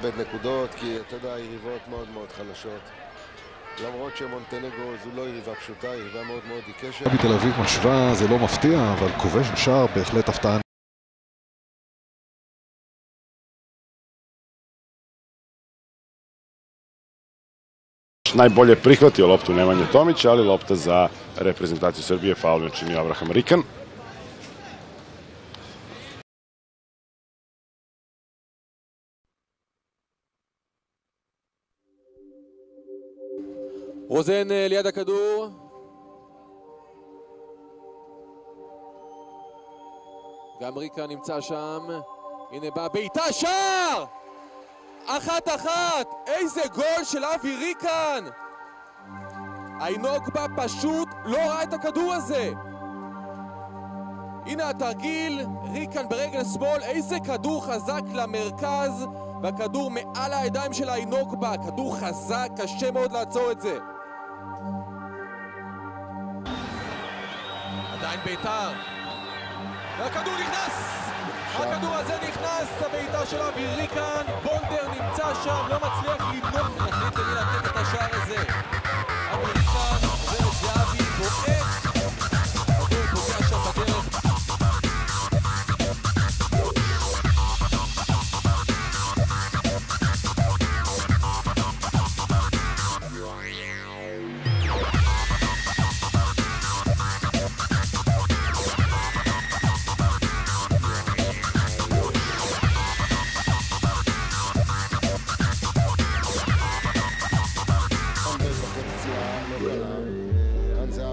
מאבד נקודות, כי אתה יודע, יריבות מאוד מאוד חלשות. למרות שמונטנגרו זו לא יריבה פשוטה, יריבה מאוד מאוד עיקשת. מכבי תל אביב משווה, זה לא מפתיע, אבל כובש השער בהחלט הפתעה. najbolje prihvatio loptu Nemanja Tomića, ali lopta za reprezentaciju Srbije faul činio Abraham Rikan. רוזן אה, ליד הכדור. גם ריקה נמצא שם. הנה בא בעיטה שער! אחת אחת! איזה גול של אבי ריקן! איינוגבה פשוט לא ראה את הכדור הזה! הנה התרגיל, ריקן ברגל שמאל, איזה כדור חזק למרכז והכדור מעל הידיים של האינוגבה, כדור חזק, קשה מאוד לעצור את זה. ביתר. והכדור נכנס! הכדור הזה נכנס, הבעיטה של אבי ריקן, בונדר נמצא שם, לא מצליח למנוע, מחליט למי לתת את השער הזה.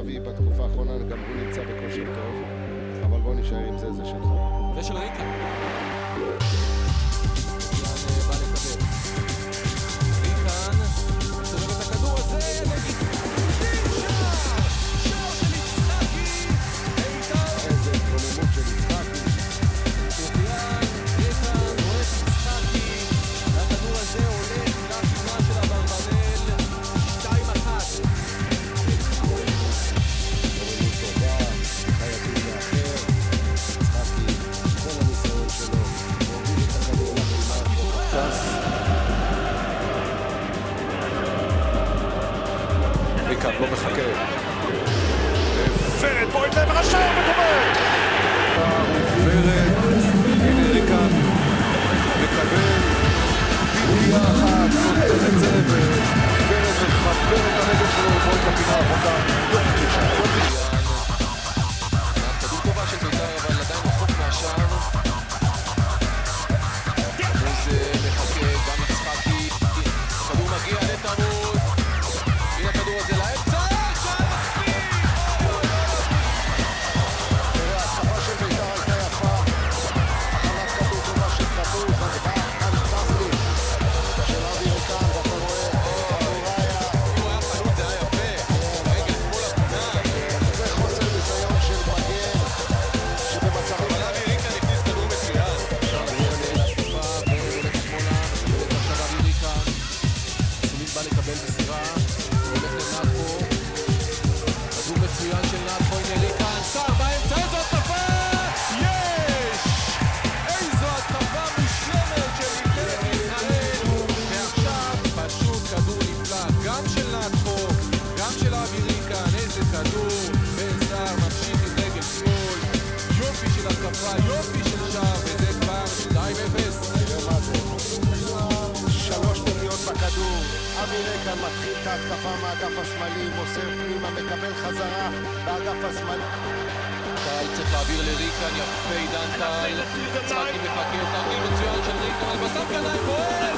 זהבי בתקופה האחרונה גם הוא נמצא בכושר טוב, אבל בוא נשאר עם זה, זה שלך. זה של ריקן. לפינה. ריקן לא מחכה. ורד בועט לעבר השער וגומר! ורד, הנה ריקן מקבל בידיעה אחת, נותן את זה, אבי ריקן מתחיל את ההתקפה מהאגף השמאלי, מוסר פנימה, מקבל חזרה באגף השמאלי. טל צריך להעביר לריקן, יפה עידן טל. יצחקי מחכה, תרגיל מצוין של ריקן, אבל בסוף קנאי בועט!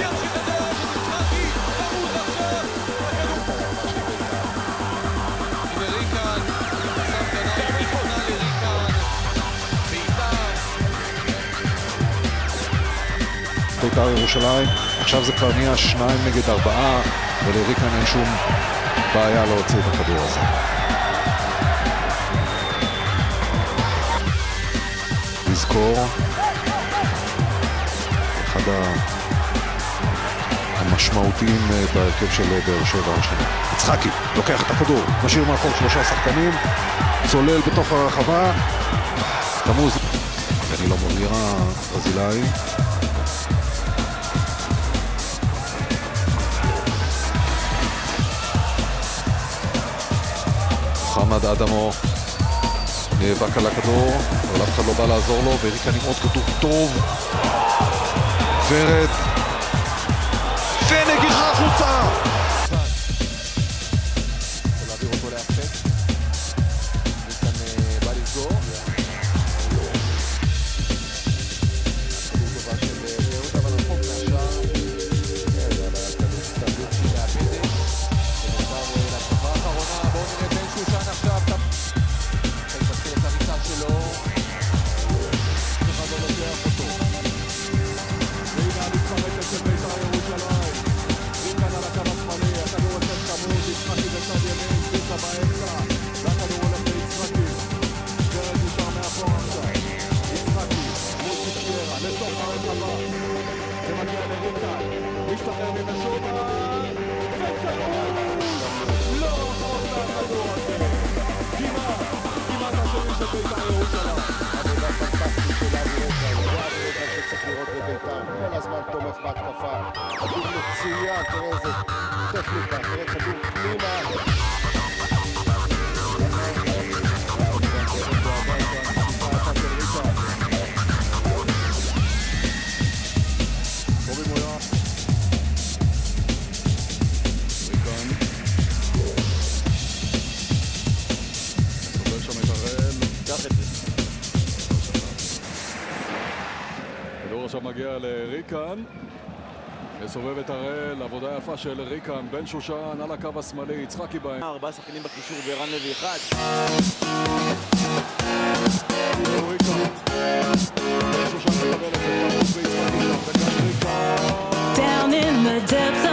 ימשיך את זה של יצחקי! חמוד עכשיו! הנה ריקן, בסוף נכונה לריקן. בעיטה, בית"ר ירושלים, עכשיו זה כבר נהיה שניים נגד ארבעה, ולריקן אין שום בעיה להוציא את הכדור הזה. לזכור, אחד המשמעותיים אה, בהרכב של באר שבע השנה. יצחקי לוקח את הכדור, משאיר מאחור שלושה שחקנים, צולל בתוך הרחבה, תמוז, דנילו מולירה, ברזילאי, מוחמד אדמו אה, נאבק על הכדור, אבל אף אחד לא בא לעזור לו, והרי כאן עם עוד כדור טוב. ורד. ונגיע! מאוד בביתר, כל הזמן תומך בהתקפה. כדור מצוין, תראה איזה טכניקה, תראה כדור פנימה. מגיע לריקן. מסובב את הראל, עבודה יפה של ריקן, בן שושן על הקו השמאלי, יצחקי בהם. ארבעה שחקנים בקישור וערן לוי אחד. Down in the depths